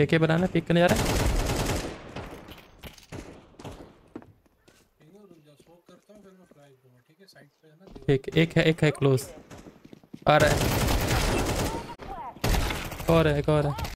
एक बनाना पिक करने जा रहा है एक एक है एक है क्लोज आ रहा है और है एक और है